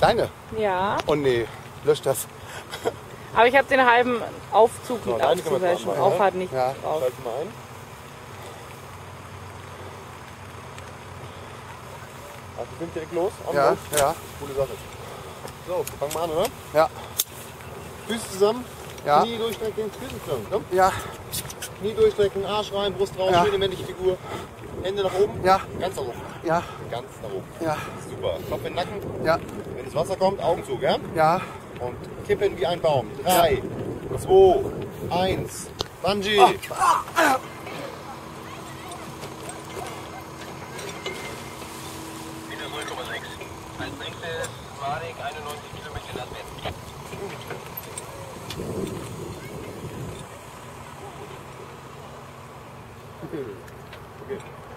Deine? Ja. Oh nee, lösch das. Aber ich habe den halben Aufzug So, mit wir aufzuwäschen. Auffahrt nicht Ja. drauf. Schalten wir ein. Ach, wir sind direkt los. Am Ja, Golf. ja, Coole Sache. So, fangen wir an, oder? ja, Füße zusammen. Ja. Knie durchstrecken, Füße zusammen. Komm. ja, Knie durchstrecken, Arsch rein, Brust raus, Ja. schöne männliche Figur. Hände nach oben. Ja. Ganz nach oben. ja, Ganz nach oben. ja, Super. Kopf in den Nacken. ja, das Wasser kommt, Augen zu, gell? Ja. Und kippen wie ein Baum. Drei, ja. zwei, eins. Manji! Oh. Wieder 0,6. Als nächstes Marek 91 Kilometer landwärts. Okay. okay.